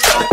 the